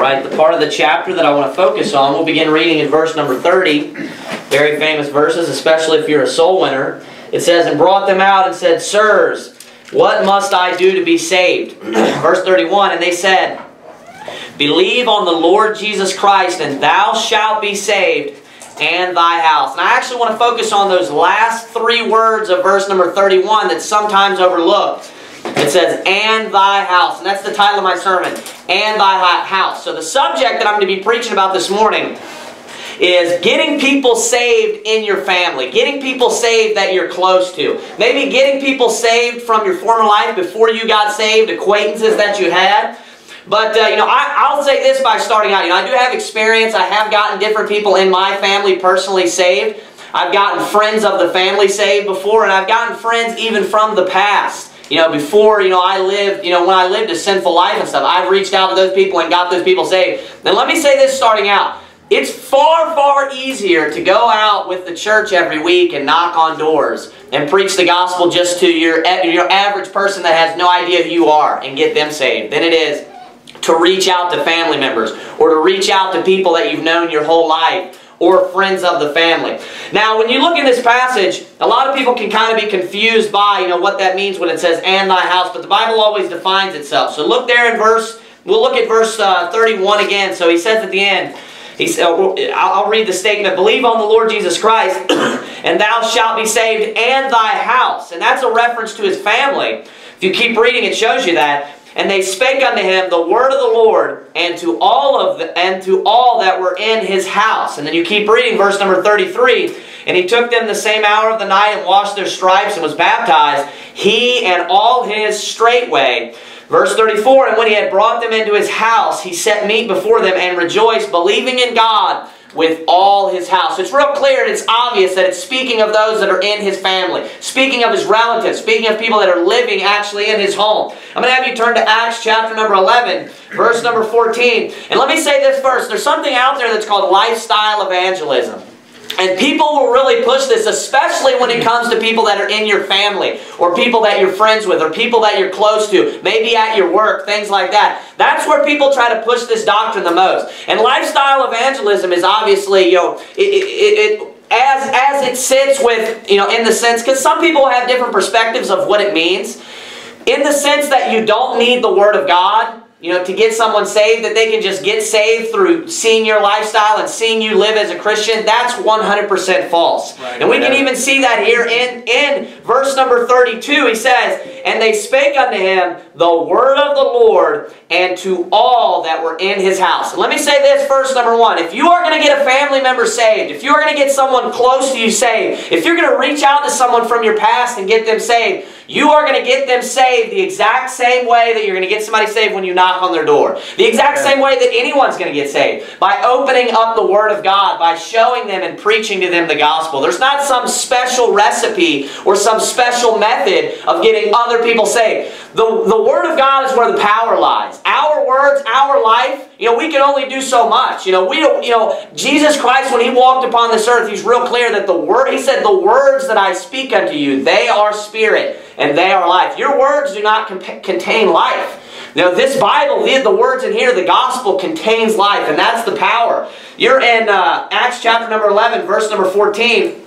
Right, the part of the chapter that I want to focus on, we'll begin reading in verse number 30. Very famous verses, especially if you're a soul winner. It says, And brought them out and said, Sirs, what must I do to be saved? verse 31, And they said, Believe on the Lord Jesus Christ, and thou shalt be saved, and thy house. And I actually want to focus on those last three words of verse number 31 that's sometimes overlooked. It says, and thy house. And that's the title of my sermon, and thy house. So the subject that I'm going to be preaching about this morning is getting people saved in your family. Getting people saved that you're close to. Maybe getting people saved from your former life before you got saved, acquaintances that you had. But, uh, you know, I, will say this by starting out. You know, I do have experience. I have gotten different people in my family personally saved. I've gotten friends of the family saved before, and I've gotten friends even from the past. You know, before, you know, I lived, you know, when I lived a sinful life and stuff, I've reached out to those people and got those people saved. And let me say this starting out. It's far, far easier to go out with the church every week and knock on doors and preach the gospel just to your, your average person that has no idea who you are and get them saved than it is to reach out to family members or to reach out to people that you've known your whole life or friends of the family. Now, when you look in this passage, a lot of people can kind of be confused by, you know, what that means when it says, and thy house, but the Bible always defines itself. So look there in verse, we'll look at verse uh, 31 again. So he says at the end, he said, uh, I'll read the statement, Believe on the Lord Jesus Christ, and thou shalt be saved, and thy house. And that's a reference to his family. If you keep reading, it shows you that. And they spake unto him the word of the Lord, and to all of the, and to all that were in his house. And then you keep reading verse number 33. And he took them the same hour of the night and washed their stripes and was baptized, he and all his straightway. Verse 34, And when he had brought them into his house, he set meat before them and rejoiced, believing in God with all his house. It's real clear and it's obvious that it's speaking of those that are in his family, speaking of his relatives, speaking of people that are living actually in his home. I'm going to have you turn to Acts chapter number 11, verse number 14. And let me say this first. There's something out there that's called lifestyle evangelism. And people will really push this, especially when it comes to people that are in your family, or people that you're friends with, or people that you're close to, maybe at your work, things like that. That's where people try to push this doctrine the most. And lifestyle evangelism is obviously, you know, it, it, it as, as it sits with, you know, in the sense, because some people have different perspectives of what it means. In the sense that you don't need the Word of God, you know, to get someone saved, that they can just get saved through seeing your lifestyle and seeing you live as a Christian, that's 100% false. Right. And we can even see that here in, in verse number 32. He says, And they spake unto him the word of the Lord and to all that were in his house. And let me say this first, number one. If you are going to get a family member saved, if you are going to get someone close to you saved, if you're going to reach out to someone from your past and get them saved, you are going to get them saved the exact same way that you're going to get somebody saved when you knock on their door. The exact same way that anyone's going to get saved. By opening up the Word of God, by showing them and preaching to them the gospel. There's not some special recipe or some special method of getting other people saved. The, the Word of God is where the power lies. Our words, our life, you know, we can only do so much. You know, we don't, you know, Jesus Christ, when He walked upon this earth, He's real clear that the Word, He said, the words that I speak unto you, they are spirit and they are life. Your words do not contain life. Now, this Bible, the, words in here, the gospel contains life, and that's the power. You're in uh, Acts chapter number 11, verse number 14.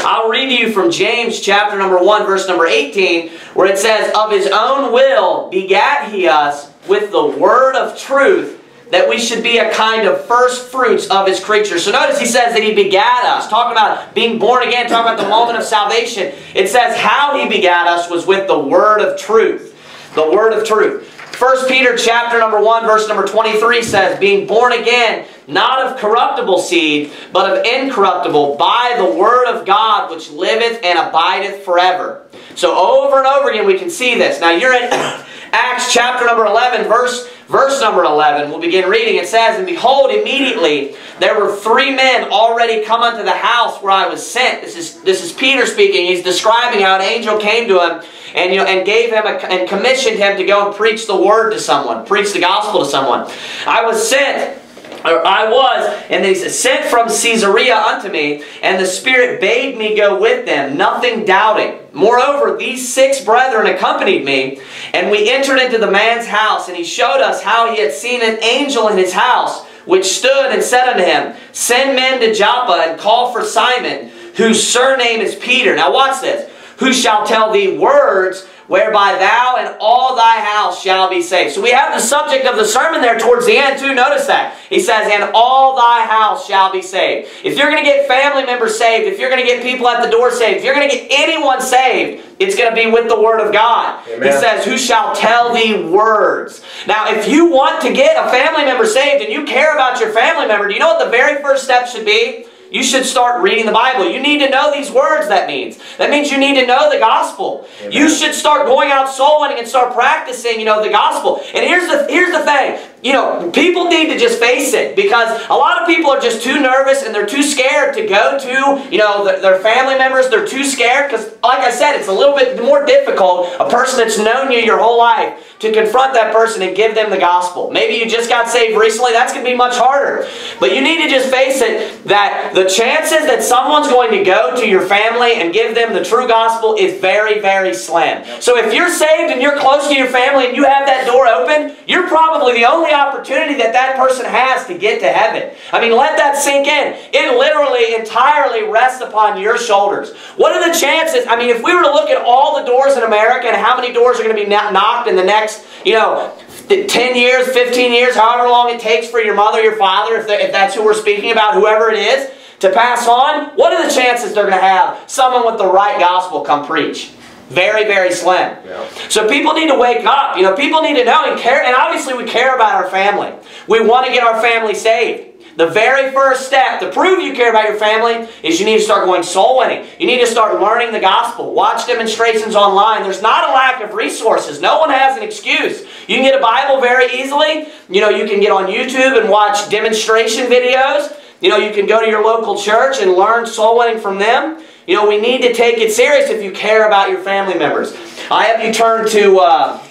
I'll read to you from James chapter number 1, verse number 18, where it says, Of his own will begat he us with the word of truth, that we should be a kind of first fruits of his creatures. So notice he says that he begat us. Talking about being born again, talking about the moment of salvation. It says how he begat us was with the word of truth. The word of truth. 1 Peter chapter number 1 verse number 23 says, Being born again, not of corruptible seed, but of incorruptible, by the word of God which liveth and abideth forever. So over and over again we can see this. Now you're in Acts chapter number 11 verse Verse number 11, we'll begin reading. It says, And behold, immediately there were three men already come unto the house where I was sent. This is, this is Peter speaking. He's describing how an angel came to him and, you know, and gave him a, and commissioned him to go and preach the word to someone, preach the gospel to someone. I was sent or I was, and they sent from Caesarea unto me, and the Spirit bade me go with them, nothing doubting. Moreover, these six brethren accompanied me, and we entered into the man's house, and he showed us how he had seen an angel in his house, which stood and said unto him, Send men to Joppa and call for Simon, whose surname is Peter. Now watch this. Who shall tell thee words whereby thou and all thy house shall be saved. So we have the subject of the sermon there towards the end too. Notice that. He says, and all thy house shall be saved. If you're going to get family members saved, if you're going to get people at the door saved, if you're going to get anyone saved, it's going to be with the Word of God. Amen. He says, Who shall tell thee words? Now, if you want to get a family member saved and you care about your family member, do you know what the very first step should be? You should start reading the Bible. You need to know these words, that means. That means you need to know the gospel. Amen. You should start going out soul winning and start practicing, you know, the gospel. And here's the, here's the thing you know, people need to just face it because a lot of people are just too nervous and they're too scared to go to, you know, the, their family members. They're too scared because, like I said, it's a little bit more difficult. A person that's known you your whole life to confront that person and give them the gospel. Maybe you just got saved recently. That's going to be much harder. But you need to just face it that the chances that someone's going to go to your family and give them the true gospel is very, very slim. So if you're saved and you're close to your family and you have that door open, you're probably the only only opportunity that that person has to get to heaven. I mean, let that sink in. It literally entirely rests upon your shoulders. What are the chances? I mean, if we were to look at all the doors in America and how many doors are going to be knocked in the next, you know, 10 years, 15 years, however long it takes for your mother, your father, if, if that's who we're speaking about, whoever it is, to pass on, what are the chances they're going to have someone with the right gospel come preach? Very, very slim. Yeah. So people need to wake up. You know, people need to know and care. And obviously, we care about our family. We want to get our family saved. The very first step to prove you care about your family is you need to start going soul winning. You need to start learning the gospel. Watch demonstrations online. There's not a lack of resources. No one has an excuse. You can get a Bible very easily. You know, you can get on YouTube and watch demonstration videos. You know, you can go to your local church and learn soul winning from them. You know, we need to take it serious if you care about your family members. I have you turn to, uh,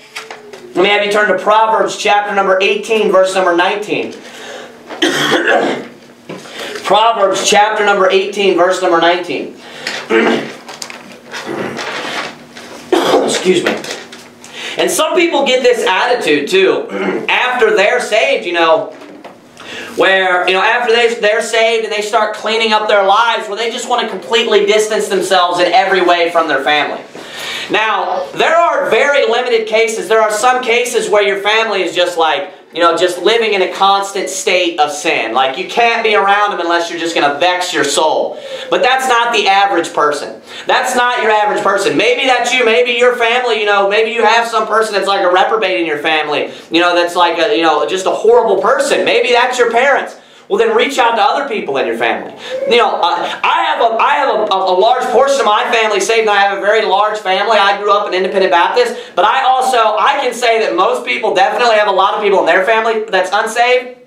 let me have you turn to Proverbs chapter number 18, verse number 19. Proverbs chapter number 18, verse number 19. Excuse me. And some people get this attitude too. After they're saved, you know, where, you know, after they, they're saved and they start cleaning up their lives, where they just want to completely distance themselves in every way from their family. Now, there are very limited cases. There are some cases where your family is just like, you know, just living in a constant state of sin. Like you can't be around them unless you're just going to vex your soul. But that's not the average person. That's not your average person. Maybe that's you. Maybe your family, you know, maybe you have some person that's like a reprobate in your family. You know, that's like a, you know, just a horrible person. Maybe that's your parents. Well, then reach out to other people in your family. You know, uh, I have a I have a, a, large portion of my family saved, and I have a very large family. I grew up an independent Baptist, but I also I can say that most people definitely have a lot of people in their family that's unsaved.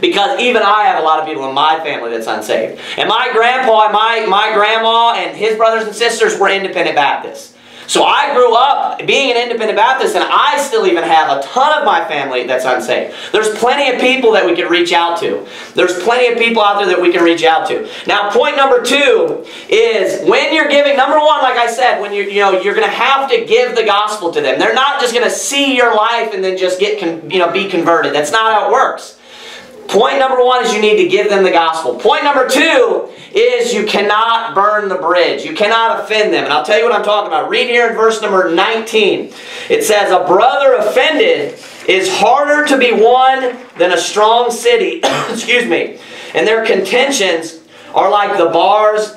Because even I have a lot of people in my family that's unsaved. And my grandpa and my, my grandma and his brothers and sisters were independent Baptists. So I grew up being an independent Baptist, and I still even have a ton of my family that's unsaved. There's plenty of people that we can reach out to. There's plenty of people out there that we can reach out to. Now, point number two is when you're giving. Number one, like I said, when you're, you know you're going to have to give the gospel to them. They're not just going to see your life and then just get you know be converted. That's not how it works. Point number one is you need to give them the gospel. Point number two is you cannot burn the bridge. You cannot offend them. And I'll tell you what I'm talking about. Read here in verse number 19. It says, A brother offended is harder to be won than a strong city. Excuse me. And their contentions are like the bars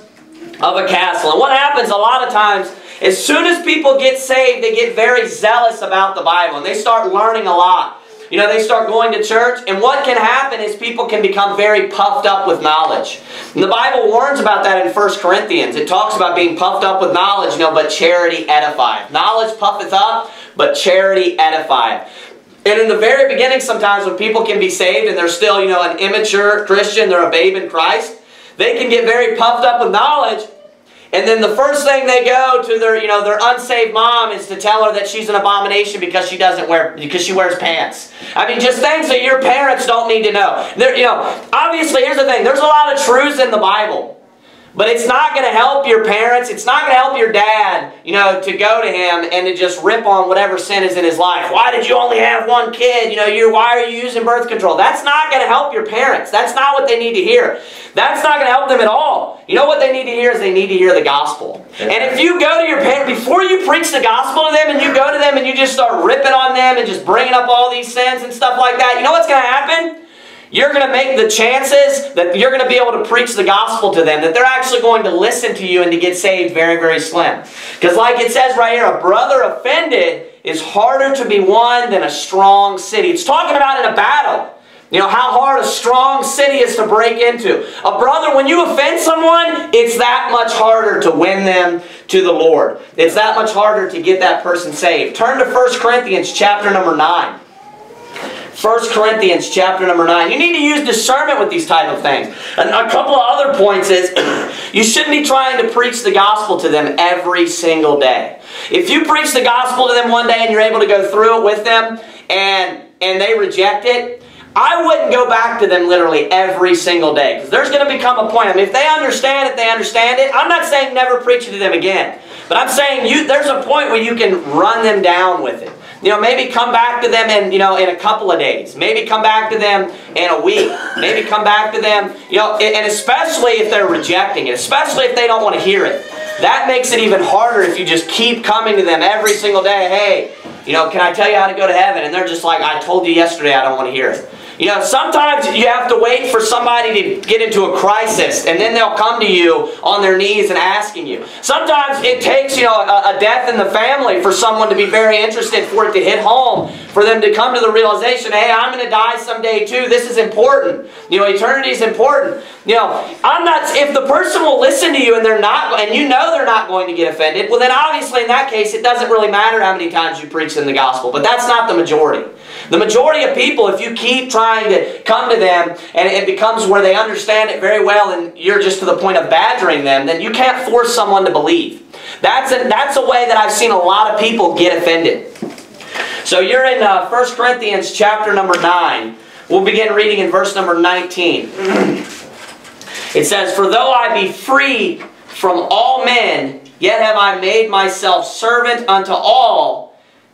of a castle. And what happens a lot of times, as soon as people get saved, they get very zealous about the Bible. And they start learning a lot. You know, they start going to church, and what can happen is people can become very puffed up with knowledge. And the Bible warns about that in 1 Corinthians. It talks about being puffed up with knowledge, you know, but charity edifieth. Knowledge puffeth up, but charity edifieth. And in the very beginning, sometimes when people can be saved and they're still, you know, an immature Christian, they're a babe in Christ, they can get very puffed up with knowledge and then the first thing they go to their, you know, their unsaved mom is to tell her that she's an abomination because she doesn't wear, because she wears pants. I mean, just things that your parents don't need to know. There, you know, obviously, here's the thing. There's a lot of truths in the Bible. But it's not going to help your parents. It's not going to help your dad, you know, to go to him and to just rip on whatever sin is in his life. Why did you only have one kid? You know, you why are you using birth control? That's not going to help your parents. That's not what they need to hear. That's not going to help them at all. You know what they need to hear is they need to hear the gospel. And if you go to your parents, before you preach the gospel to them and you go to them and you just start ripping on them and just bringing up all these sins and stuff like that, you know what's going to happen? You're going to make the chances that you're going to be able to preach the gospel to them, that they're actually going to listen to you and to get saved very, very slim. Because like it says right here, a brother offended is harder to be won than a strong city. It's talking about in a battle. You know, how hard a strong city is to break into. A brother, when you offend someone, it's that much harder to win them to the Lord. It's that much harder to get that person saved. Turn to 1 Corinthians chapter number 9. 1 Corinthians chapter number 9. You need to use discernment with these type of things. And a couple of other points is you shouldn't be trying to preach the gospel to them every single day. If you preach the gospel to them one day and you're able to go through it with them and, and they reject it, I wouldn't go back to them literally every single day. Because there's going to become a point. I mean, if they understand it, they understand it. I'm not saying never preach it to them again. But I'm saying you, there's a point where you can run them down with it. You know, maybe come back to them in, you know, in a couple of days. Maybe come back to them in a week. Maybe come back to them, you know, and especially if they're rejecting it, especially if they don't want to hear it. That makes it even harder if you just keep coming to them every single day. Hey, you know, can I tell you how to go to heaven? And they're just like, I told you yesterday I don't want to hear it. You know, sometimes you have to wait for somebody to get into a crisis and then they'll come to you on their knees and asking you. Sometimes it takes, you know, a, a, death in the family for someone to be very interested, for it to hit home, for them to come to the realization, hey, I'm going to die someday too. This is important. You know, eternity is important. You know, I'm not, if the person will listen to you and they're not, and you know they're not going to get offended, well then obviously in that case it doesn't really matter how many times you preach in the gospel. But that's not the majority. The majority of people, if you keep trying to come to them and it becomes where they understand it very well and you're just to the point of badgering them, then you can't force someone to believe. That's a, that's a way that I've seen a lot of people get offended. So you're in uh, 1 Corinthians chapter number 9. We'll begin reading in verse number 19. it says, For though I be free from all men, yet have I made myself servant unto all,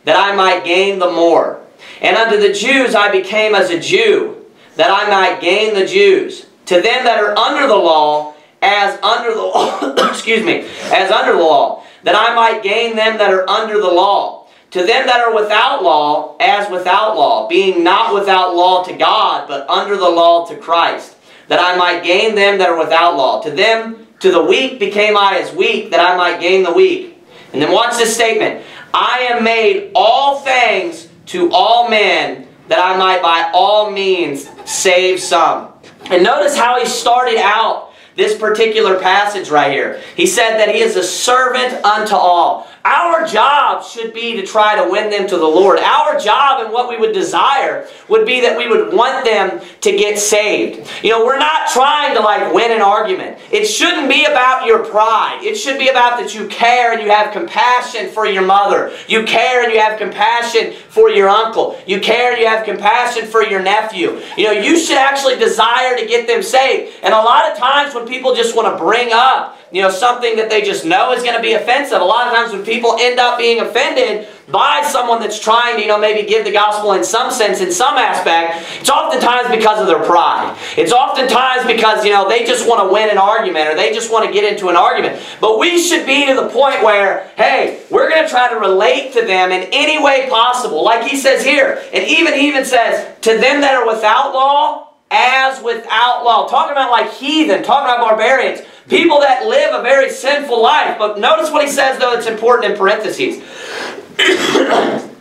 that I might gain the more. And unto the Jews I became as a Jew, that I might gain the Jews. To them that are under the law, as under the law, excuse me, as under the law, that I might gain them that are under the law. To them that are without law, as without law, being not without law to God, but under the law to Christ, that I might gain them that are without law. To them, to the weak became I as weak, that I might gain the weak. And then watch this statement. I am made all things to all men that I might by all means save some. And notice how he started out this particular passage right here. He said that he is a servant unto all. Our job should be to try to win them to the Lord. Our job and what we would desire would be that we would want them to get saved. You know, we're not trying to like win an argument. It shouldn't be about your pride. It should be about that you care and you have compassion for your mother. You care and you have compassion for your uncle. You care and you have compassion for your nephew. You know, you should actually desire to get them saved. And a lot of times when people just want to bring up you know, something that they just know is going to be offensive. A lot of times when people end up being offended by someone that's trying to, you know, maybe give the gospel in some sense, in some aspect, it's oftentimes because of their pride. It's oftentimes because, you know, they just want to win an argument or they just want to get into an argument. But we should be to the point where, hey, we're going to try to relate to them in any way possible. Like he says here, and even even says, to them that are without law, as without law. Talking about like heathen, talking about barbarians. People that live a very sinful life. But notice what he says, though, it's important in parentheses.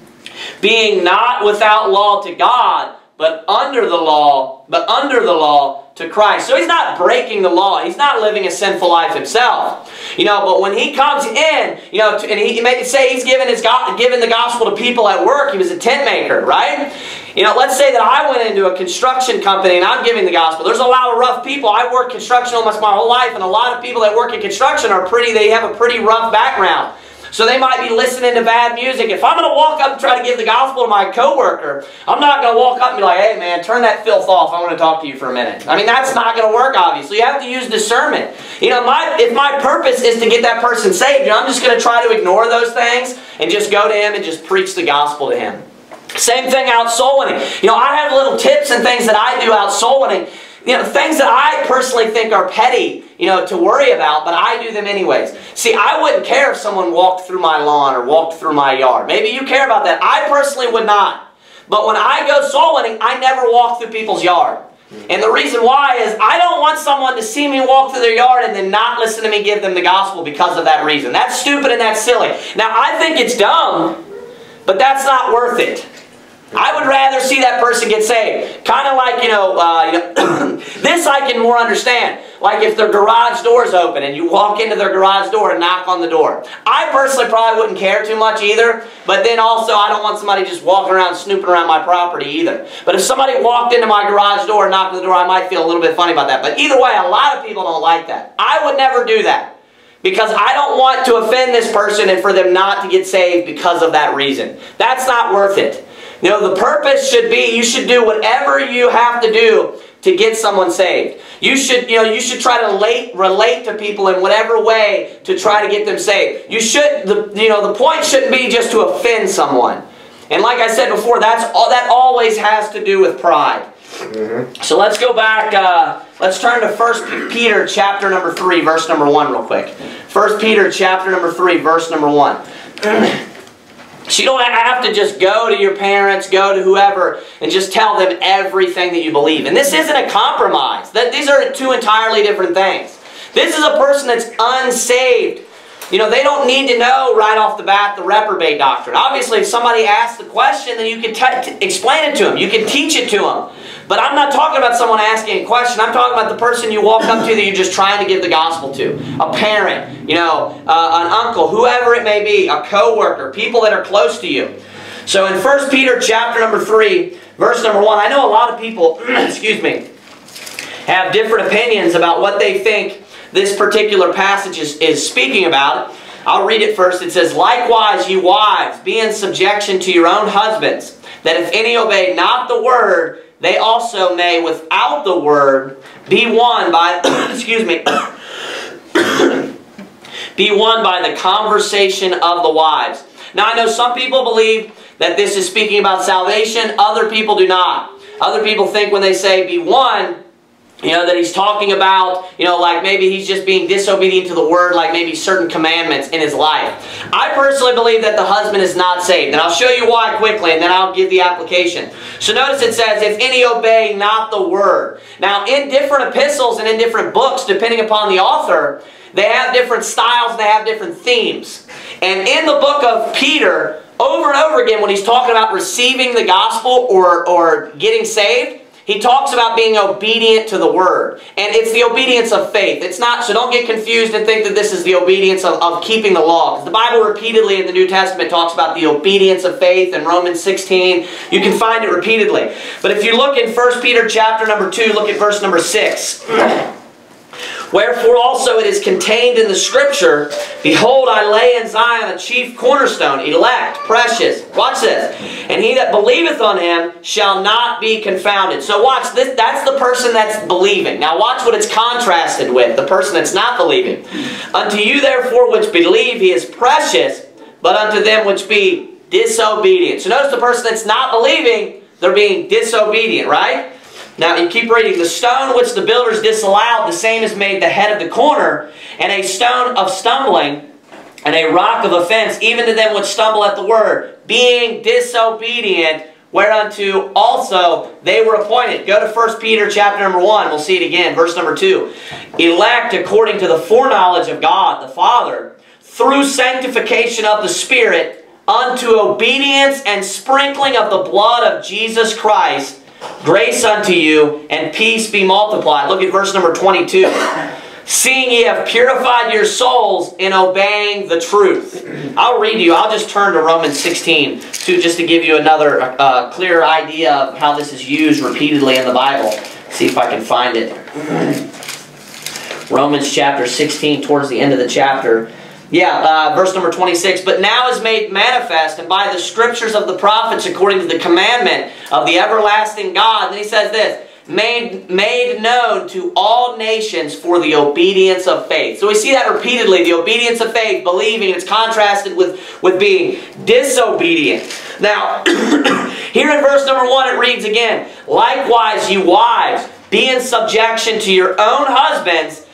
Being not without law to God, but under the law, but under the law to Christ. So he's not breaking the law. He's not living a sinful life himself. You know, but when he comes in, you know, and he may say he's given his given the gospel to people at work. He was a tent maker, right? You know, let's say that I went into a construction company and I'm giving the gospel. There's a lot of rough people. I worked construction almost my whole life, and a lot of people that work in construction are pretty, they have a pretty rough background. So they might be listening to bad music. If I'm going to walk up and try to give the gospel to my coworker, I'm not going to walk up and be like, hey man, turn that filth off. I want to talk to you for a minute. I mean, that's not going to work, obviously. You have to use discernment. You know, my, if my purpose is to get that person saved, you know, I'm just going to try to ignore those things and just go to him and just preach the gospel to him. Same thing out soul winning. You know, I have little tips and things that I do out soul winning. You know, things that I personally think are petty, you know, to worry about, but I do them anyways. See, I wouldn't care if someone walked through my lawn or walked through my yard. Maybe you care about that. I personally would not. But when I go soul winning, I never walk through people's yard. And the reason why is I don't want someone to see me walk through their yard and then not listen to me give them the gospel because of that reason. That's stupid and that's silly. Now, I think it's dumb, but that's not worth it. I would rather see that person get saved. Kind of like, you know, uh, you know this I can more understand. Like if their garage door is open and you walk into their garage door and knock on the door. I personally probably wouldn't care too much either, but then also I don't want somebody just walking around snooping around my property either. But if somebody walked into my garage door and knocked on the door, I might feel a little bit funny about that. But either way, a lot of people don't like that. I would never do that. Because I don't want to offend this person and for them not to get saved because of that reason. That's not worth it. You know, the purpose should be you should do whatever you have to do to get someone saved. You should, you know, you should try to relate, relate to people in whatever way to try to get them saved. You should, the, you know, the point shouldn't be just to offend someone. And like I said before, that's all, that always has to do with pride. Mm-hmm. So let's go back. Uh, let's turn to 1 Peter chapter number 3, verse number 1 real quick. 1 Peter chapter number 3, verse number 1. So you don't have to just go to your parents, go to whoever, and just tell them everything that you believe. And this isn't a compromise. These are two entirely different things. This is a person that's unsaved. You know, they don't need to know right off the bat the reprobate doctrine. Obviously, if somebody asks the question, then you can explain it to them. You can teach it to them. But I'm not talking about someone asking a question. I'm talking about the person you walk up to that you're just trying to give the gospel to. A parent, you know, uh, an uncle, whoever it may be, a co-worker, people that are close to you. So in 1 Peter chapter number 3, verse number 1, I know a lot of people, excuse me, have different opinions about what they think this particular passage is, is speaking about. I'll read it first. It says, Likewise, you wives, be in subjection to your own husbands, that if any obey not the word, they also may, without the word, be won by, excuse me, be won by the conversation of the wives. Now, I know some people believe that this is speaking about salvation. Other people do not. Other people think when they say be won, you know, that he's talking about, you know, like maybe he's just being disobedient to the word, like maybe certain commandments in his life. I personally believe that the husband is not saved. And I'll show you why quickly, and then I'll give the application. So notice it says, if any obey not the word. Now, in different epistles and in different books, depending upon the author, they have different styles they have different themes. And in the book of Peter, over and over again, when he's talking about receiving the gospel or, or getting saved, he talks about being obedient to the Word. And it's the obedience of faith. It's not, so don't get confused and think that this is the obedience of, of keeping the law. Because the Bible repeatedly in the New Testament talks about the obedience of faith in Romans 16. You can find it repeatedly. But if you look in 1 Peter chapter number 2, look at verse number 6. Wherefore also it is contained in the Scripture, Behold, I lay in Zion a chief cornerstone, elect, precious. Watch this. And he that believeth on him shall not be confounded. So watch, this. that's the person that's believing. Now watch what it's contrasted with, the person that's not believing. Unto you therefore which believe he is precious, but unto them which be disobedient. So notice the person that's not believing, they're being disobedient, right? Now you keep reading. The stone which the builders disallowed, the same is made the head of the corner, and a stone of stumbling, and a rock of offense, even to them which stumble at the word, being disobedient, whereunto also they were appointed. Go to 1 Peter chapter number 1. We'll see it again. Verse number 2. Elect according to the foreknowledge of God the Father, through sanctification of the Spirit, unto obedience and sprinkling of the blood of Jesus Christ, Grace unto you and peace be multiplied. Look at verse number 22. seeing ye have purified your souls in obeying the truth. I'll read you. I'll just turn to Romans 16 to just to give you another uh, clear idea of how this is used repeatedly in the Bible. See if I can find it. Romans chapter 16, towards the end of the chapter. Yeah, uh, verse number 26. But now is made manifest, and by the scriptures of the prophets, according to the commandment of the everlasting God. Then he says this made, made known to all nations for the obedience of faith. So we see that repeatedly, the obedience of faith, believing, it's contrasted with, with being disobedient. Now, here in verse number 1 it reads again, Likewise, you wives, be in subjection to your own husbands,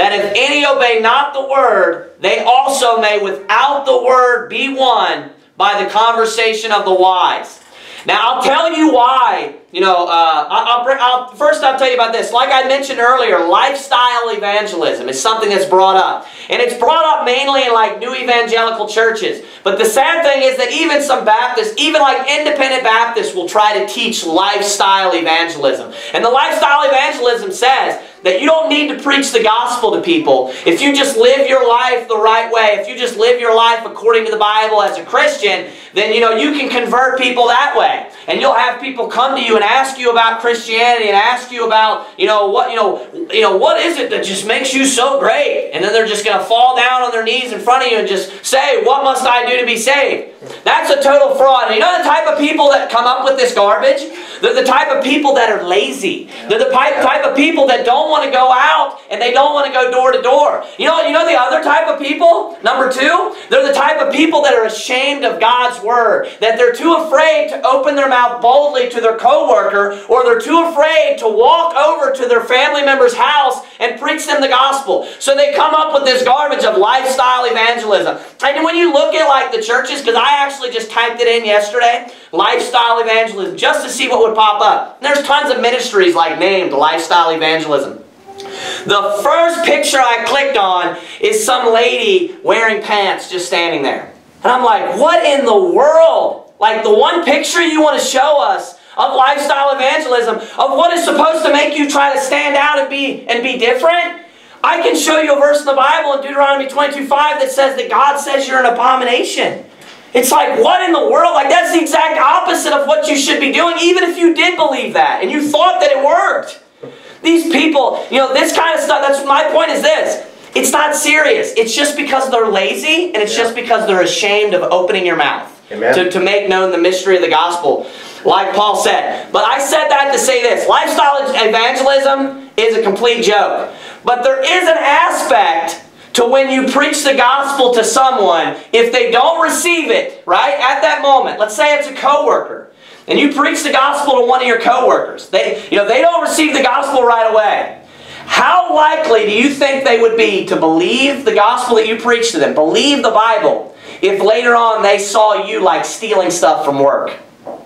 that if any obey not the word, they also may without the word be won by the conversation of the wise. Now, I'll tell you why. You know, uh, I'll, I'll, first I'll tell you about this. Like I mentioned earlier, lifestyle evangelism is something that's brought up. And it's brought up mainly in like new evangelical churches. But the sad thing is that even some Baptists, even like independent Baptists, will try to teach lifestyle evangelism. And the lifestyle evangelism says that you don't need to preach the gospel to people. If you just live your life the right way, if you just live your life according to the Bible as a Christian, then you know you can convert people that way. And you'll have people come to you and ask you about Christianity and ask you about, you know, what, you know, you know, what is it that just makes you so great? And then they're just going to fall down on their knees in front of you and just say, "What must I do to be saved?" That's a total fraud. And you know the type of people that come up with this garbage? They're the type of people that are lazy. They're the type of people that don't want to go out and they don't want to go door to door. You know, you know the other type of people? Number two, they're the type of people that are ashamed of God's word. That they're too afraid to open their mouth boldly to their coworker or they're too afraid to walk over to their family member's house and preach them the gospel. So they come up with this garbage of lifestyle evangelism. And when you look at like the churches, because I actually just typed it in yesterday, lifestyle evangelism, just to see what would pop up. And there's tons of ministries like named lifestyle evangelism. The first picture I clicked on is some lady wearing pants just standing there. And I'm like, what in the world? Like the one picture you want to show us of lifestyle evangelism, of what is supposed to make you try to stand out and be, and be different? I can show you a verse in the Bible in Deuteronomy 22.5 that says that God says you're an abomination. It's like, what in the world? Like, that's the exact opposite of what you should be doing, even if you did believe that and you thought that it worked. These people, you know, this kind of stuff, that's my point is this. It's not serious. It's just because they're lazy and it's yeah. just because they're ashamed of opening your mouth to, to make known the mystery of the gospel, like Paul said. But I said that to say this lifestyle evangelism is a complete joke. But there is an aspect to when you preach the gospel to someone, if they don't receive it, right, at that moment, let's say it's a coworker, and you preach the gospel to one of your coworkers, they, you know, they don't receive the gospel right away. How likely do you think they would be to believe the gospel that you preach to them, believe the Bible, if later on they saw you like stealing stuff from work?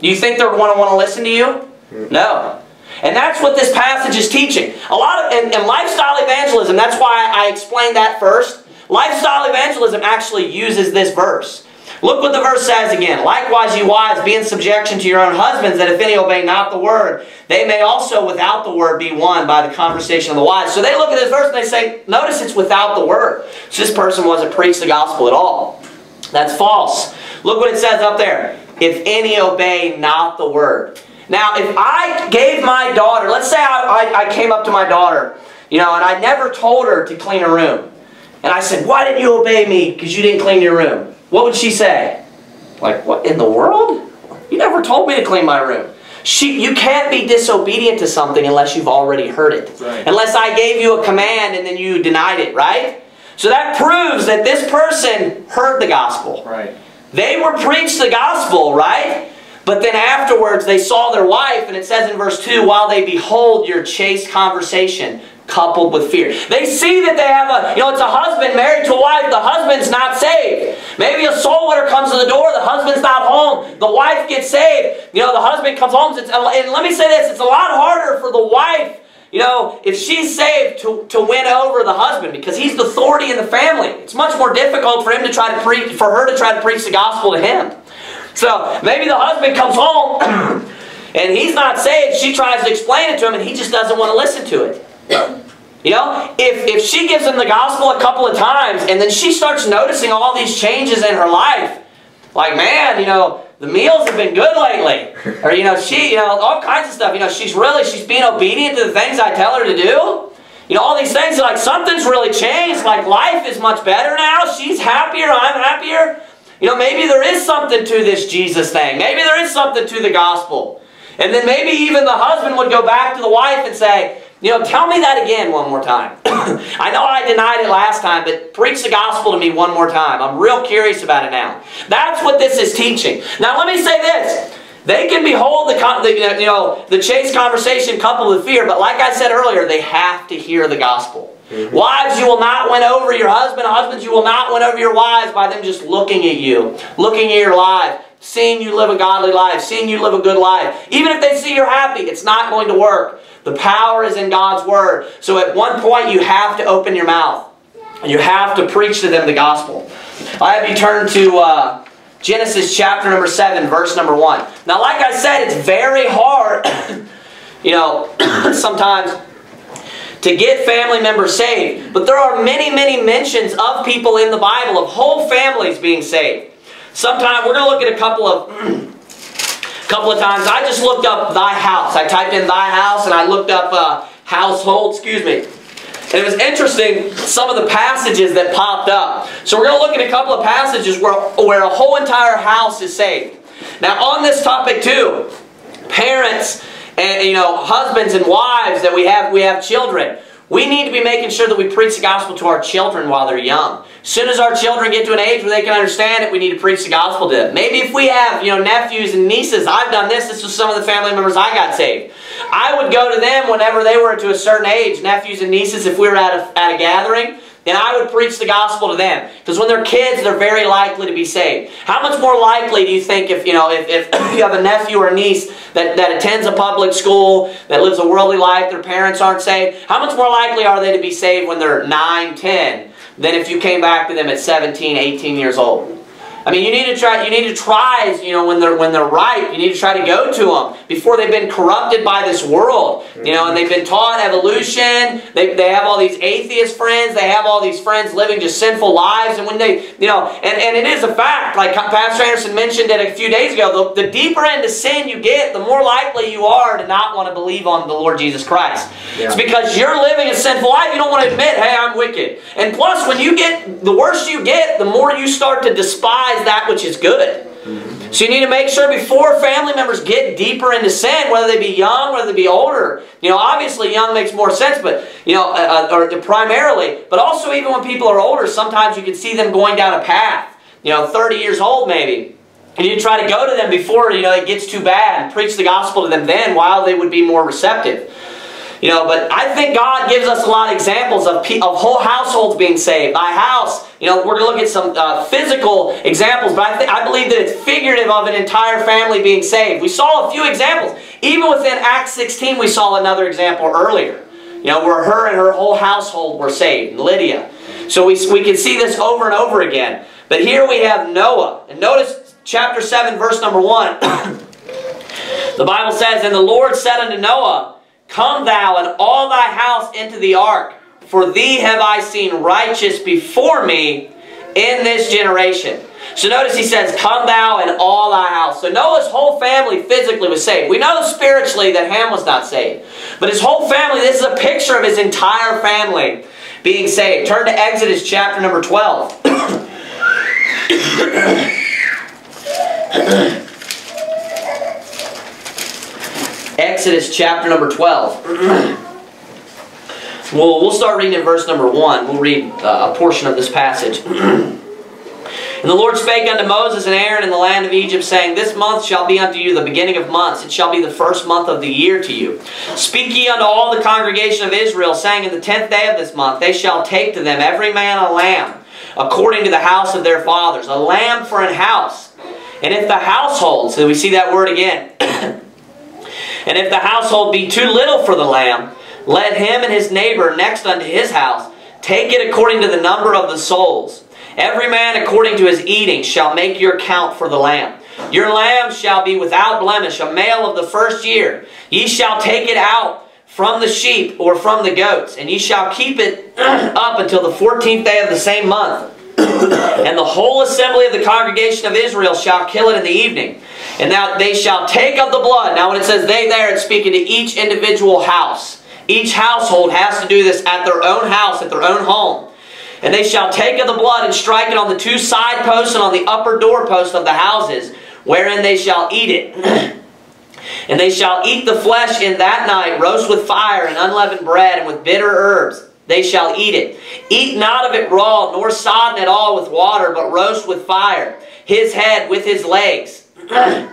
Do you think they're going to want to listen to you? Mm. No. And that's what this passage is teaching. A lot of, and, and lifestyle evangelism, that's why I explained that first. Lifestyle evangelism actually uses this verse. Look what the verse says again. Likewise, you wives, be in subjection to your own husbands, that if any obey not the word, they may also without the word be won by the conversation of the wives. So they look at this verse and they say, notice it's without the word. So this person wasn't preached the gospel at all. That's false. Look what it says up there. If any obey not the word. Now, if I gave my daughter, let's say I, I, I, came up to my daughter, you know, and I never told her to clean her room. And I said, why didn't you obey me because you didn't clean your room? What would she say? Like, what in the world? You never told me to clean my room. She, you can't be disobedient to something unless you've already heard it. Right. Unless I gave you a command and then you denied it, right? So that proves that this person heard the gospel. Right. They were preached the gospel, right? But then afterwards they saw their wife, and it says in verse 2, while they behold your chaste conversation coupled with fear. They see that they have a, you know, it's a husband married to a wife, the husband's not saved. Maybe a soul winner comes to the door, the husband's not home, the wife gets saved, you know, the husband comes home, and let me say this, it's a lot harder for the wife you know, if she's saved to, to win over the husband because he's the authority in the family, it's much more difficult for him to try to preach, for her to try to preach the gospel to him. So maybe the husband comes home and he's not saved. She tries to explain it to him and he just doesn't want to listen to it. You know, if, if she gives him the gospel a couple of times and then she starts noticing all these changes in her life, like, man, you know, the meals have been good lately. Or, you know, she, you know, all kinds of stuff. You know, she's really, she's being obedient to the things I tell her to do. You know, all these things, like something's really changed. Like life is much better now. She's happier. I'm happier. You know, maybe there is something to this Jesus thing. Maybe there is something to the gospel. And then maybe even the husband would go back to the wife and say, you know, tell me that again one more time. I know I denied it last time, but preach the gospel to me one more time. I'm real curious about it now. That's what this is teaching. Now, let me say this. They can behold the, the, you know, the chase conversation coupled with fear, but like I said earlier, they have to hear the gospel. Mm -hmm. Wives, you will not win over your husband. Husbands, you will not win over your wives by them just looking at you, looking at your life, seeing you live a godly life, seeing you live a good life. Even if they see you're happy, it's not going to work. The power is in God's Word. So at one point, you have to open your mouth. You have to preach to them the gospel. I have you turn to... Uh, Genesis chapter number 7, verse number 1. Now, like I said, it's very hard, you know, sometimes to get family members saved. But there are many, many mentions of people in the Bible, of whole families being saved. Sometimes, we're going to look at a couple of couple of times. I just looked up thy house. I typed in thy house and I looked up uh, household, excuse me. And it was interesting, some of the passages that popped up. So we're going to look at a couple of passages where, where a whole entire house is saved. Now on this topic too, parents and you know husbands and wives that we have we have children. We need to be making sure that we preach the gospel to our children while they're young. As soon as our children get to an age where they can understand it, we need to preach the gospel to them. Maybe if we have, you know, nephews and nieces, I've done this, this was some of the family members I got saved. I would go to them whenever they were to a certain age, nephews and nieces, if we were at a, at a gathering, then I would preach the gospel to them. Because when they're kids, they're very likely to be saved. How much more likely do you think if, you know, if, if you have a nephew or niece that, that attends a public school, that lives a worldly life, their parents aren't saved, how much more likely are they to be saved when they're 9, 10, than if you came back to them at 17, 18 years old? I mean, you need to try. You need to try. You know, when they're when they're ripe, you need to try to go to them before they've been corrupted by this world. You know, and they've been taught evolution. They, they have all these atheist friends. They have all these friends living just sinful lives. And when they, you know, and, and it is a fact. Like Pastor Anderson mentioned it a few days ago. The, the deeper into sin you get, the more likely you are to not want to believe on the Lord Jesus Christ. Yeah. It's because you're living a sinful life. You don't want to admit, hey, I'm wicked. And plus, when you get the worse you get, the more you start to despise despise that which is good. So you need to make sure before family members get deeper into sin, whether they be young, whether they be older. You know, obviously young makes more sense, but, you know, uh, uh or primarily. But also even when people are older, sometimes you can see them going down a path. You know, 30 years old maybe. And you try to go to them before, you know, it gets too bad and preach the gospel to them then while they would be more receptive. You know, but I think God gives us a lot of examples of, of whole households being saved. Thy house, you know, we're going to look at some uh, physical examples, but I, I believe that it's figurative of an entire family being saved. We saw a few examples. Even within Acts 16, we saw another example earlier. You know, where her and her whole household were saved, Lydia. So we, we can see this over and over again. But here we have Noah. And notice chapter 7, verse number 1. the Bible says, And the Lord said unto Noah, Come thou and all thy house into the ark, for thee have I seen righteous before me in this generation. So notice he says, Come thou and all thy house. So Noah's whole family physically was saved. We know spiritually that Ham was not saved. But his whole family, this is a picture of his entire family being saved. Turn to Exodus chapter number 12. Exodus chapter number 12. well, we'll start reading in verse number 1. We'll read uh, a portion of this passage. and the Lord spake unto Moses and Aaron in the land of Egypt, saying, This month shall be unto you the beginning of months. It shall be the first month of the year to you. Speak ye unto all the congregation of Israel, saying, In the tenth day of this month they shall take to them every man a lamb, according to the house of their fathers, a lamb for an house. And if the household, so we see that word again, And if the household be too little for the lamb, let him and his neighbor next unto his house take it according to the number of the souls. Every man according to his eating shall make your count for the lamb. Your lamb shall be without blemish, a male of the first year. Ye shall take it out from the sheep or from the goats, and ye shall keep it up until the fourteenth day of the same month. and the whole assembly of the congregation of Israel shall kill it in the evening. And now they shall take of the blood. Now when it says they there, it's speaking to each individual house. Each household has to do this at their own house, at their own home. And they shall take of the blood and strike it on the two side posts and on the upper door doorpost of the houses, wherein they shall eat it. and they shall eat the flesh in that night, roast with fire and unleavened bread and with bitter herbs. They shall eat it. Eat not of it raw, nor sodden at all with water, but roast with fire, his head with his legs.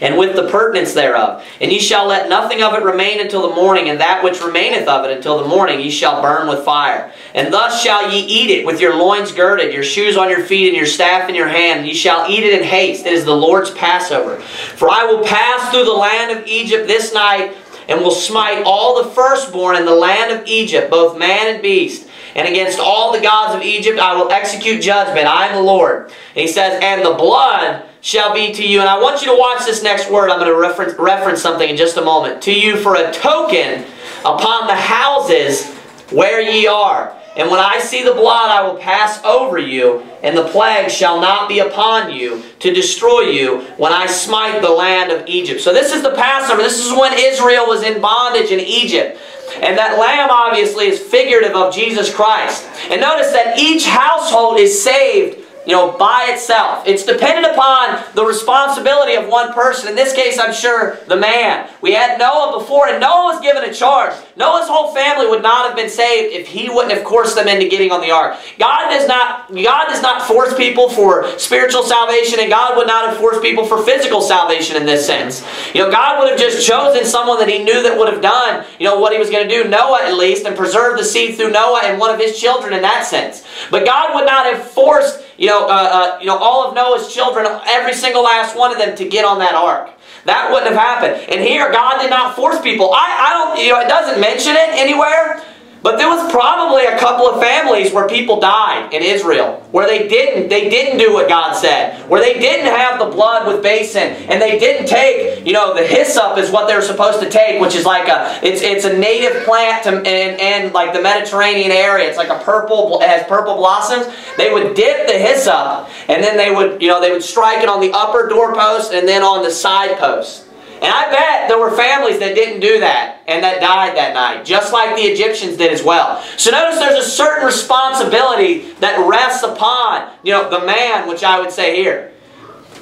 and with the purtenance thereof. And ye shall let nothing of it remain until the morning, and that which remaineth of it until the morning ye shall burn with fire. And thus shall ye eat it with your loins girded, your shoes on your feet, and your staff in your hand. Ye shall eat it in haste. It is the Lord's Passover. For I will pass through the land of Egypt this night, and will smite all the firstborn in the land of Egypt, both man and beast. And against all the gods of Egypt I will execute judgment. I am the Lord. And he says, And the blood shall be to you. And I want you to watch this next word. I'm going to reference, reference something in just a moment. To you for a token upon the houses where ye are. And when I see the blood, I will pass over you, and the plague shall not be upon you to destroy you when I smite the land of Egypt. So this is the Passover. This is when Israel was in bondage in Egypt. And that lamb obviously is figurative of Jesus Christ. And notice that each household is saved you know, by itself. It's dependent upon the responsibility of one person. In this case, I'm sure the man. We had Noah before, and Noah was given a charge. Noah's whole family would not have been saved if he wouldn't have forced them into getting on the ark. God does not, God does not force people for spiritual salvation, and God would not have forced people for physical salvation in this sense. You know, God would have just chosen someone that he knew that would have done, you know, what he was going to do, Noah at least, and preserve the seed through Noah and one of his children in that sense. But God would not have forced you know, uh, uh, you know, all of Noah's children, every single last one of them to get on that ark. That wouldn't have happened. And here, God did not force people. I, I don't, you know, it doesn't mention it anywhere, but there was probably a couple of families where people died in Israel, where they didn't, they didn't do what God said, where they didn't have the blood with basin, and they didn't take, you know, the hyssop is what they're supposed to take, which is like a, it's it's a native plant to, and, and like the Mediterranean area. It's like a purple, it has purple blossoms. They would dip the hyssop, and then they would, you know, they would strike it on the upper doorpost and then on the side post. And I bet there were families that didn't do that and that died that night, just like the Egyptians did as well. So notice there's a certain responsibility that rests upon, you know, the man, which I would say here.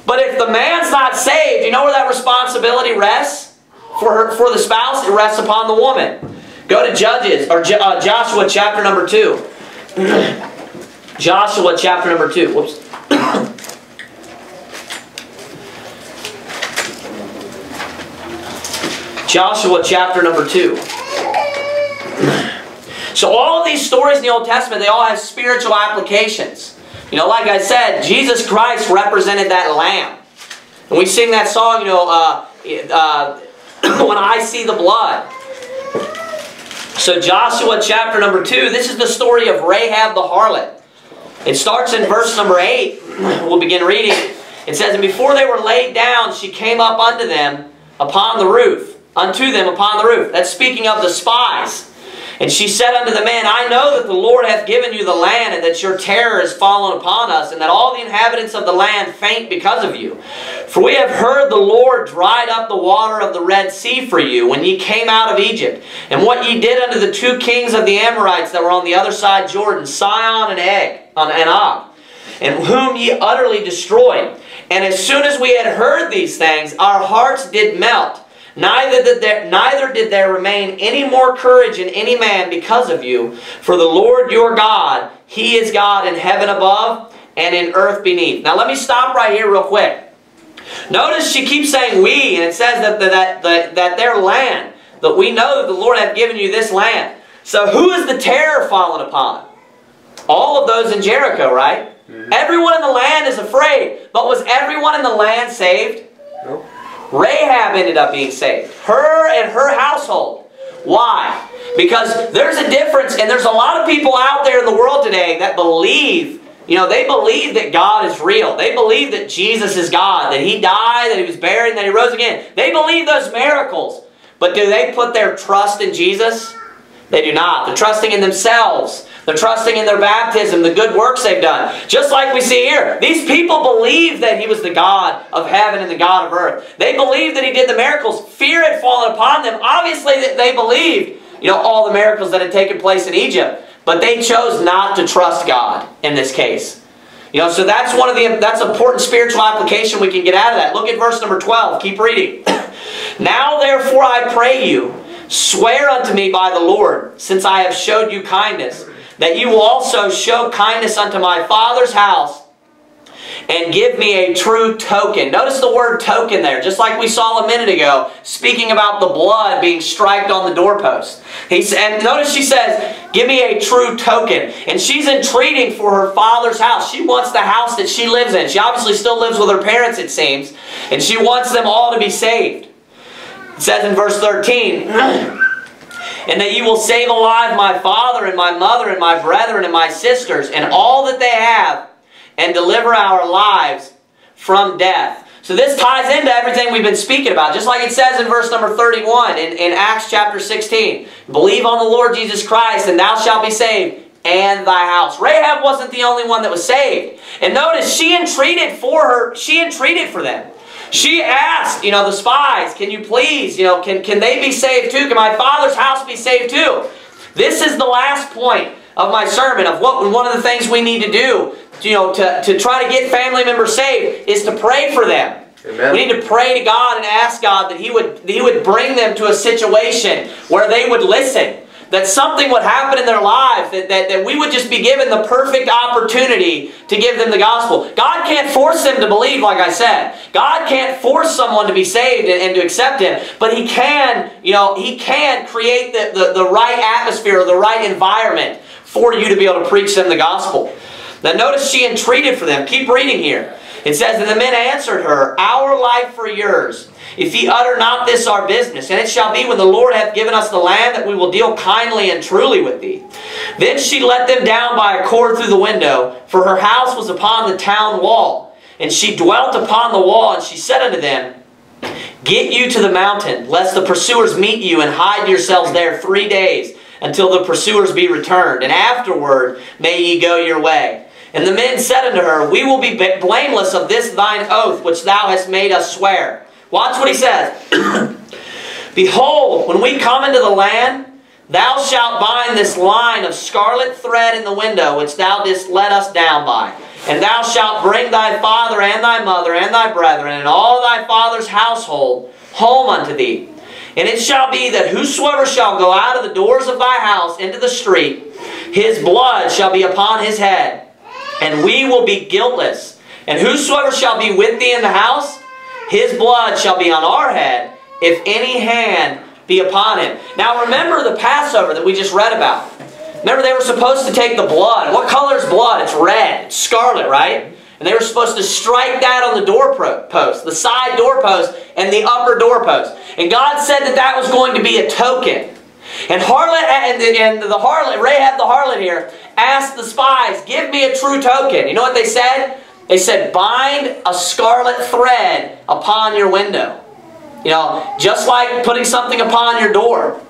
But if the man's not saved, you know where that responsibility rests? For, her, for the spouse, it rests upon the woman. Go to Judges, or uh, Joshua chapter number 2. Joshua chapter number 2. Whoops. Joshua chapter number 2. So all these stories in the Old Testament, they all have spiritual applications. You know, like I said, Jesus Christ represented that lamb. And we sing that song, you know, uh, uh, when I see the blood. So Joshua chapter number 2, this is the story of Rahab the harlot. It starts in verse number 8. We'll begin reading. It says, And before they were laid down, she came up unto them upon the roof unto them upon the roof. That's speaking of the spies. And she said unto the man, I know that the Lord hath given you the land, and that your terror is fallen upon us, and that all the inhabitants of the land faint because of you. For we have heard the Lord dried up the water of the Red Sea for you when ye came out of Egypt, and what ye did unto the two kings of the Amorites that were on the other side Jordan, Sihon and Egg, and Og, and whom ye utterly destroyed. And as soon as we had heard these things, our hearts did melt, Neither did, there, neither did there remain any more courage in any man because of you. For the Lord your God, He is God in heaven above and in earth beneath. Now let me stop right here real quick. Notice she keeps saying we, and it says that, that, that, that their land, that we know that the Lord hath given you this land. So who is the terror fallen upon? All of those in Jericho, right? Mm -hmm. Everyone in the land is afraid. But was everyone in the land saved? Nope. Rahab ended up being saved. Her and her household. Why? Because there's a difference, and there's a lot of people out there in the world today that believe, you know, they believe that God is real. They believe that Jesus is God, that He died, that He was buried, and that He rose again. They believe those miracles. But do they put their trust in Jesus? They do not. They're trusting in themselves. They're trusting in their baptism, the good works they've done. Just like we see here. These people believed that He was the God of heaven and the God of earth. They believed that He did the miracles. Fear had fallen upon them. Obviously, they believed, you know, all the miracles that had taken place in Egypt. But they chose not to trust God in this case. You know, so that's one of the that's important spiritual application we can get out of that. Look at verse number 12. Keep reading. now therefore I pray you, swear unto me by the Lord, since I have showed you kindness, that you will also show kindness unto my father's house and give me a true token. Notice the word token there, just like we saw a minute ago, speaking about the blood being striped on the doorpost. He, and notice she says, give me a true token. And she's entreating for her father's house. She wants the house that she lives in. She obviously still lives with her parents, it seems. And she wants them all to be saved. It says in verse 13, and that you will save alive my father and my mother and my brethren and my sisters and all that they have and deliver our lives from death. So this ties into everything we've been speaking about. Just like it says in verse number 31 in, in Acts chapter 16. Believe on the Lord Jesus Christ and thou shalt be saved and thy house. Rahab wasn't the only one that was saved. And notice she entreated for her, she entreated for them. She asked, you know, the spies, can you please, you know, can, can they be saved too? Can my father's house be saved too? This is the last point of my sermon of what one of the things we need to do you know, to, to try to get family members saved is to pray for them. Amen. We need to pray to God and ask God that He would, He would bring them to a situation where they would listen. That something would happen in their lives, that, that, that we would just be given the perfect opportunity to give them the gospel. God can't force them to believe, like I said. God can't force someone to be saved and, and to accept Him. But He can, you know, He can create the, the, the right atmosphere or the right environment for you to be able to preach them the gospel. Now notice she entreated for them. Keep reading here. It says, that the men answered her, Our life for yours. If ye utter not this our business, and it shall be when the Lord hath given us the land that we will deal kindly and truly with thee. Then she let them down by a cord through the window, for her house was upon the town wall. And she dwelt upon the wall, and she said unto them, Get you to the mountain, lest the pursuers meet you, and hide yourselves there three days, until the pursuers be returned, and afterward may ye go your way. And the men said unto her, We will be blameless of this thine oath which thou hast made us swear. Watch what he says. Behold, when we come into the land, thou shalt bind this line of scarlet thread in the window which thou didst let us down by. And thou shalt bring thy father and thy mother and thy brethren and all thy father's household home unto thee. And it shall be that whosoever shall go out of the doors of thy house into the street, his blood shall be upon his head and we will be guiltless. And whosoever shall be with thee in the house, his blood shall be on our head, if any hand be upon him. Now remember the Passover that we just read about. Remember they were supposed to take the blood. What color is blood? It's red. It's scarlet, right? And they were supposed to strike that on the doorpost, the side doorpost, and the upper doorpost. And God said that that was going to be a token. And harlot and, and the harlot, Rahab the harlot here, asked the spies, give me a true token. You know what they said? They said, bind a scarlet thread upon your window. You know, just like putting something upon your door.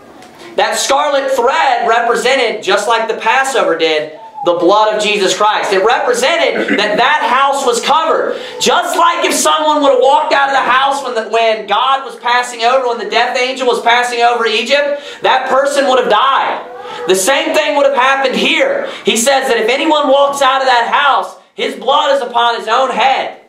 That scarlet thread represented, just like the Passover did, the blood of Jesus Christ. It represented that that house was covered. Just like if someone would have walked out of the house when, the, when God was passing over, when the death angel was passing over Egypt, that person would have died. The same thing would have happened here. He says that if anyone walks out of that house, his blood is upon his own head.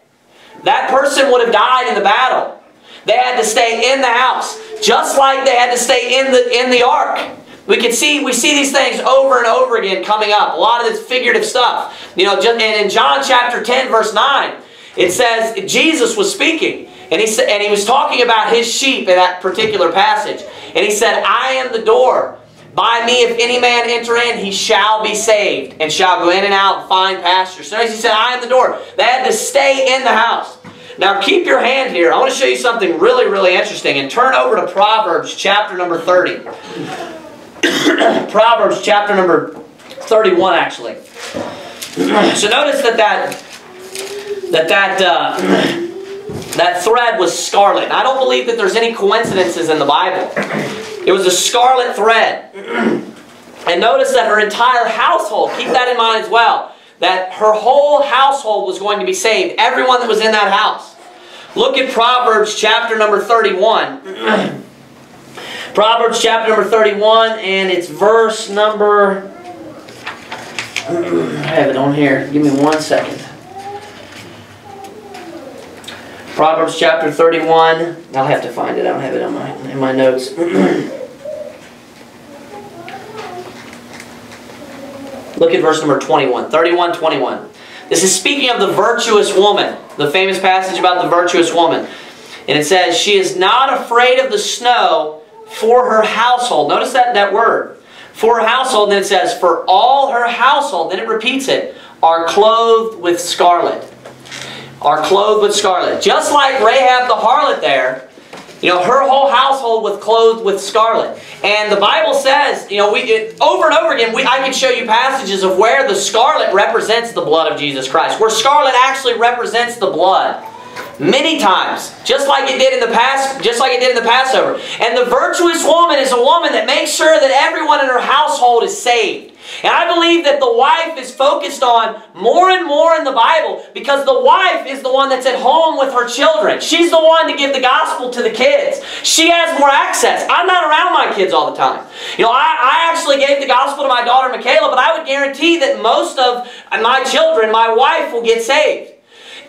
That person would have died in the battle. They had to stay in the house, just like they had to stay in the, in the ark. We can see we see these things over and over again coming up. A lot of this figurative stuff. You know, just, and in John chapter 10, verse 9, it says Jesus was speaking. And he, said, and he was talking about his sheep in that particular passage. And he said, I am the door. By me, if any man enter in, he shall be saved, and shall go in and out and find pasture. So he said, I am the door. They had to stay in the house. Now keep your hand here. I want to show you something really, really interesting. And turn over to Proverbs chapter number 30. Proverbs chapter number 31 actually. So notice that that that that uh, that thread was scarlet. I don't believe that there's any coincidences in the Bible. It was a scarlet thread. And notice that her entire household, keep that in mind as well, that her whole household was going to be saved. Everyone that was in that house. Look at Proverbs chapter number 31. Proverbs chapter number 31, and it's verse number. I have it on here. Give me one second. Proverbs chapter 31. I'll have to find it. I don't have it on my, in my notes. Look at verse number 21. 31, 21. This is speaking of the virtuous woman. The famous passage about the virtuous woman. And it says, She is not afraid of the snow for her household. Notice that, that word. For her household. then it says, For all her household. Then it repeats it. Are clothed with scarlet. Are clothed with scarlet. Just like Rahab the harlot there, you know, her whole household was clothed with scarlet. And the Bible says, you know, we it, over and over again, we, I can show you passages of where the scarlet represents the blood of Jesus Christ. Where scarlet actually represents the blood. Many times, just like it did in the past, just like it did in the Passover. And the virtuous woman is a woman that makes sure that everyone in her household is saved. And I believe that the wife is focused on more and more in the Bible because the wife is the one that's at home with her children. She's the one to give the gospel to the kids. She has more access. I'm not around my kids all the time. You know, I, I actually gave the gospel to my daughter Michaela, but I would guarantee that most of my children, my wife, will get saved.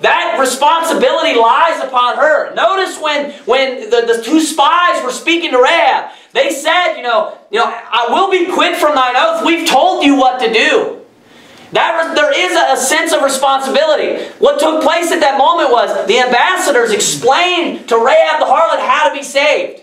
That responsibility lies upon her. Notice when, when the, the two spies were speaking to Rahab, they said, you know, you know, I will be quit from thine oath. We've told you what to do. That, there is a, sense of responsibility. What took place at that moment was the ambassadors explained to Rahab the harlot how to be saved.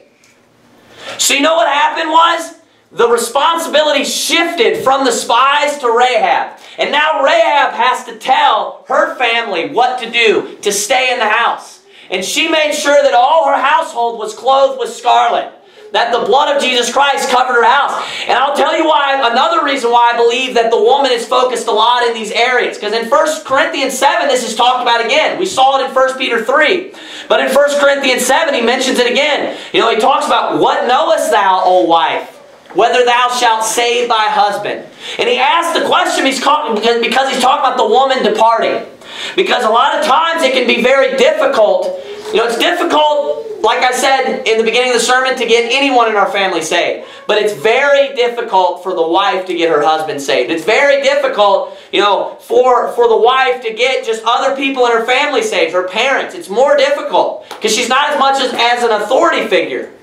So you know what happened was? The responsibility shifted from the spies to Rahab. And now Rahab has to tell her family what to do to stay in the house. And she made sure that all her household was clothed with scarlet. That the blood of Jesus Christ covered her house. And I'll tell you why, another reason why I believe that the woman is focused a lot in these areas. Because in 1 Corinthians 7, this is talked about again. We saw it in 1 Peter 3. But in 1 Corinthians 7, he mentions it again. You know, he talks about, What knowest thou, O wife? Whether thou shalt save thy husband. And he asked the question because he's talking about the woman departing. Because a lot of times it can be very difficult. You know, it's difficult, like I said in the beginning of the sermon, to get anyone in our family saved. But it's very difficult for the wife to get her husband saved. It's very difficult, you know, for, for the wife to get just other people in her family saved, her parents. It's more difficult because she's not as much as, as an authority figure.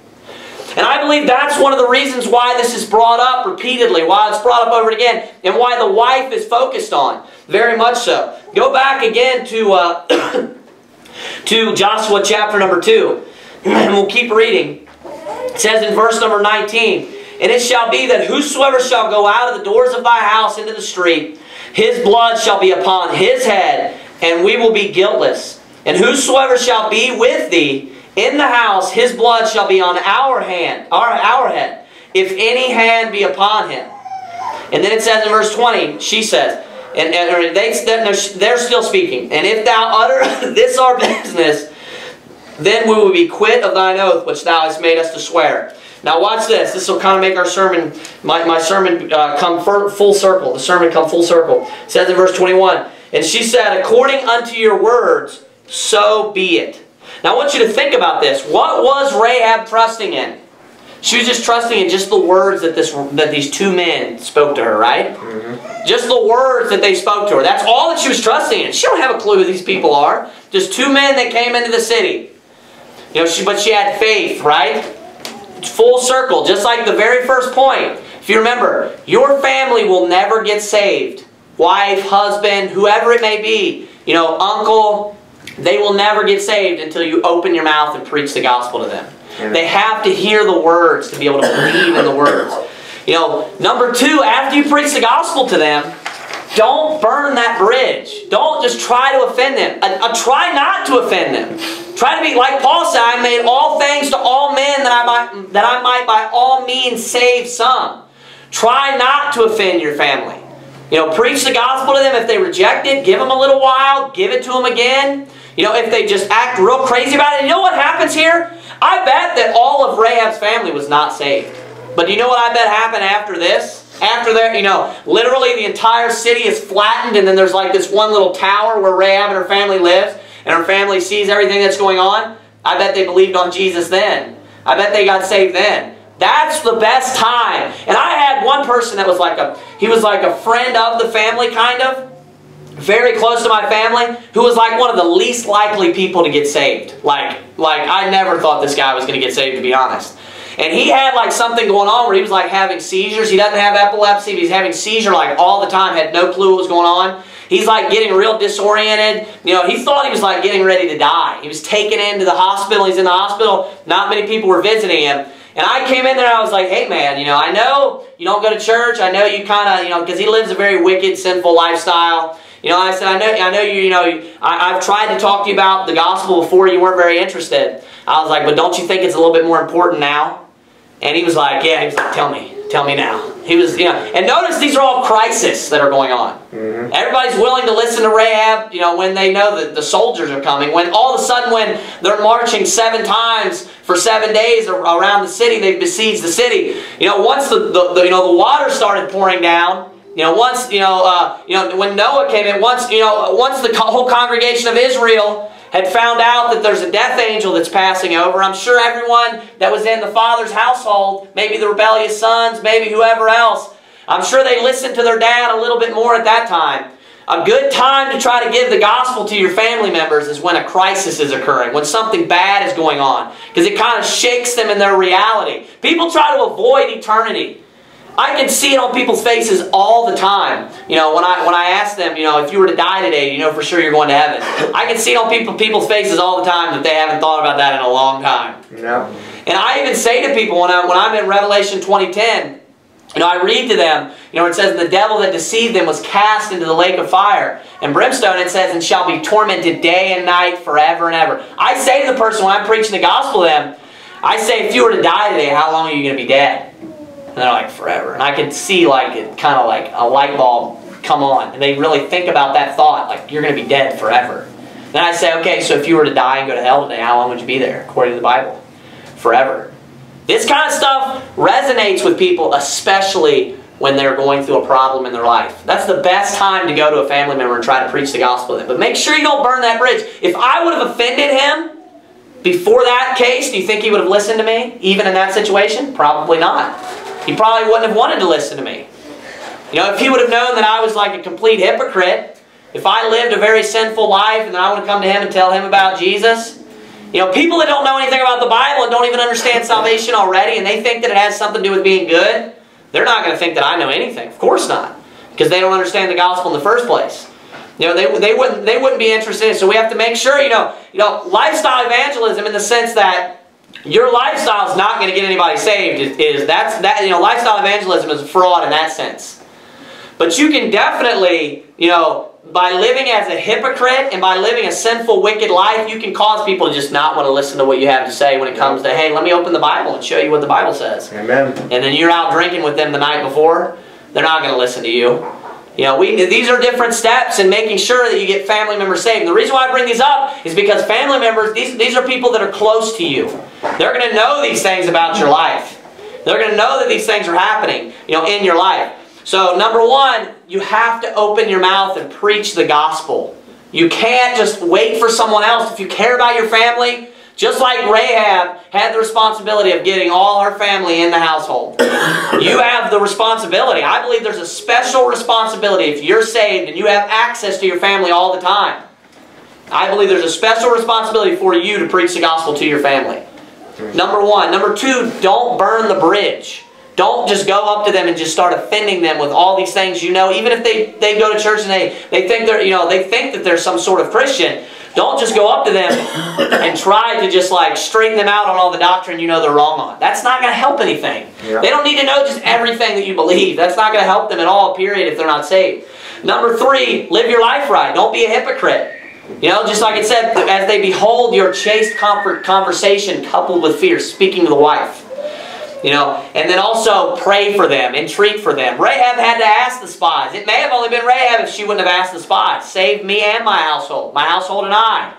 And I believe that's one of the reasons why this is brought up repeatedly, why it's brought up over and again, and why the wife is focused on. Very much so. Go back again to, uh, to Joshua chapter number 2, and we'll keep reading. It says in verse number 19, And it shall be that whosoever shall go out of the doors of thy house into the street, his blood shall be upon his head, and we will be guiltless. And whosoever shall be with thee, in the house, his blood shall be on our hand, our, our head, if any hand be upon him. And then it says in verse 20, she says, and, and they, they're still speaking, and if thou utter this our business, then we will be quit of thine oath which thou hast made us to swear. Now watch this. This will kind of make our sermon, my, my sermon uh, come full circle. The sermon come full circle. It says in verse 21, And she said, According unto your words, so be it. Now I want you to think about this. What was Rahab trusting in? She was just trusting in just the words that this that these two men spoke to her, right? Mm -hmm. Just the words that they spoke to her. That's all that she was trusting in. She don't have a clue who these people are. Just two men that came into the city. You know, she but she had faith, right? Full circle, just like the very first point. If you remember, your family will never get saved. Wife, husband, whoever it may be. You know, uncle, they will never get saved until you open your mouth and preach the gospel to them. They have to hear the words to be able to believe in the words. You know, number two, after you preach the gospel to them, don't burn that bridge. Don't just try to offend them. Uh, uh, try not to offend them. Try to be like Paul said, I made all things to all men that I might that I might by all means save some. Try not to offend your family. You know, preach the gospel to them. If they reject it, give them a little while, give it to them again. You know, if they just act real crazy about it, you know what happens here? I bet that all of Rahab's family was not saved. But do you know what I bet happened after this? After that, you know, literally the entire city is flattened and then there's like this one little tower where Rahab and her family lives and her family sees everything that's going on. I bet they believed on Jesus then. I bet they got saved then. That's the best time. And I had one person that was like a, he was like a friend of the family kind of, very close to my family, who was like one of the least likely people to get saved. Like, like I never thought this guy was going to get saved, to be honest. And he had like something going on where he was like having seizures. He doesn't have epilepsy, but he's having seizure like all the time, had no clue what was going on. He's like getting real disoriented. You know, he thought he was like getting ready to die. He was taken into the hospital. He's in the hospital. Not many people were visiting him. And I came in there and I was like, hey man, you know, I know you don't go to church. I know you kind of, you know, because he lives a very wicked, sinful lifestyle. You know, I said, I know, I know you, you know, I, I've tried to talk to you about the gospel before. You weren't very interested. I was like, but don't you think it's a little bit more important now? And he was like, yeah, he was like, tell me, tell me now. He was, you know, and notice these are all crises that are going on. Mm-hmm. Everybody's willing to listen to Rahab, you know, when they know that the soldiers are coming. When all of a sudden, when they're marching seven times for seven days around the city, they besieged the city. You know, once the, the, the you know the water started pouring down, you know, once you know, uh, you know, when Noah came in, once you know, once the whole congregation of Israel had found out that there's a death angel that's passing over. I'm sure everyone that was in the father's household, maybe the rebellious sons, maybe whoever else, I'm sure they listened to their dad a little bit more at that time. A good time to try to give the gospel to your family members is when a crisis is occurring, when something bad is going on, because it kind of shakes them in their reality. People try to avoid eternity. I can see it on people's faces all the time. You know, when I when I ask them, you know, if you were to die today, you know for sure you're going to heaven. I can see it on people people's faces all the time that they haven't thought about that in a long time. Yeah. And I even say to people when I when I'm in Revelation 2010, you know, I read to them, you know, it says, the devil that deceived them was cast into the lake of fire. And brimstone, it says, and shall be tormented day and night forever and ever. I say to the person when I'm preaching the gospel to them, I say, if you were to die today, how long are you going to be dead? And they're like, forever. And I could see like it kind of like a light bulb come on. And they really think about that thought, like you're going to be dead forever. Then I say, okay, so if you were to die and go to hell today, how long would you be there, according to the Bible? Forever. This kind of stuff resonates with people, especially when they're going through a problem in their life. That's the best time to go to a family member and try to preach the gospel to them. But make sure you don't burn that bridge. If I would have offended him before that case, do you think he would have listened to me, even in that situation? Probably not. He probably wouldn't have wanted to listen to me. You know, if he would have known that I was like a complete hypocrite, if I lived a very sinful life and then I would have come to him and tell him about Jesus, you know, people that don't know anything about the Bible and don't even understand salvation already and they think that it has something to do with being good, they're not going to think that I know anything. Of course not. Because they don't understand the gospel in the first place. You know, they, they, wouldn't, they wouldn't be interested. So we have to make sure, you know, you know, lifestyle evangelism in the sense that your lifestyle is not going to get anybody saved. Is, is that's that you know lifestyle evangelism is a fraud in that sense. But you can definitely you know by living as a hypocrite and by living a sinful, wicked life, you can cause people to just not want to listen to what you have to say when it comes to hey, let me open the Bible and show you what the Bible says. Amen. And then you're out drinking with them the night before. They're not going to listen to you. You know, we, these are different steps in making sure that you get family members saved. And the reason why I bring these up is because family members, these, these are people that are close to you. They're going to know these things about your life. They're going to know that these things are happening, you know, in your life. So, number one, you have to open your mouth and preach the gospel. You can't just wait for someone else. If you care about your family, just like Rahab had the responsibility of getting all her family in the household. you have the responsibility. I believe there's a special responsibility if you're saved and you have access to your family all the time. I believe there's a special responsibility for you to preach the gospel to your family. Number one. Number two, don't burn the bridge. Don't just go up to them and just start offending them with all these things you know. Even if they, they go to church and they, they think they're, you know, they think that they're some sort of Christian. Don't just go up to them and try to just like string them out on all the doctrine you know they're wrong on. That's not going to help anything. Yeah. They don't need to know just everything that you believe. That's not going to help them at all, period, if they're not saved. Number three, live your life right. Don't be a hypocrite. You know, just like it said, as they behold your chaste conversation coupled with fear, speaking to the wife. You know, and then also pray for them, entreat for them. Rahab had to ask the spies. It may have only been Rahab if she wouldn't have asked the spies. Save me and my household, my household and I.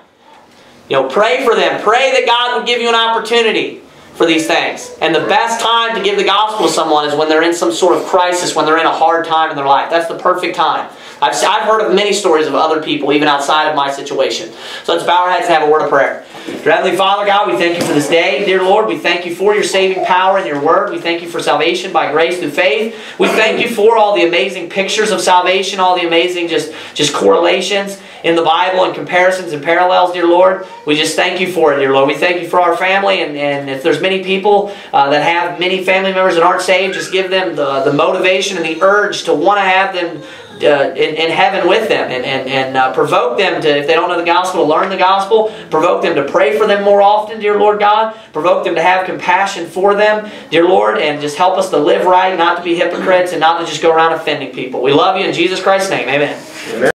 You know, pray for them. Pray that God would give you an opportunity for these things. And the best time to give the gospel to someone is when they're in some sort of crisis, when they're in a hard time in their life. That's the perfect time. I've, I've heard of many stories of other people, even outside of my situation. So let's bow our heads and have a word of prayer. Dear Heavenly Father, God, we thank you for this day. Dear Lord, we thank you for your saving power and your word. We thank you for salvation by grace through faith. We thank you for all the amazing pictures of salvation, all the amazing just, just correlations in the Bible and comparisons and parallels, dear Lord. We just thank you for it, dear Lord. We thank you for our family, and, and if there's many people uh, that have many family members that aren't saved, just give them the, the motivation and the urge to want to have them uh, in, in, heaven with them and, and, and uh, provoke them to, if they don't know the gospel, to learn the gospel. Provoke them to pray for them more often, dear Lord God. Provoke them to have compassion for them, dear Lord, and just help us to live right, not to be hypocrites, and not to just go around offending people. We love you in Jesus Christ's name. Amen. Amen.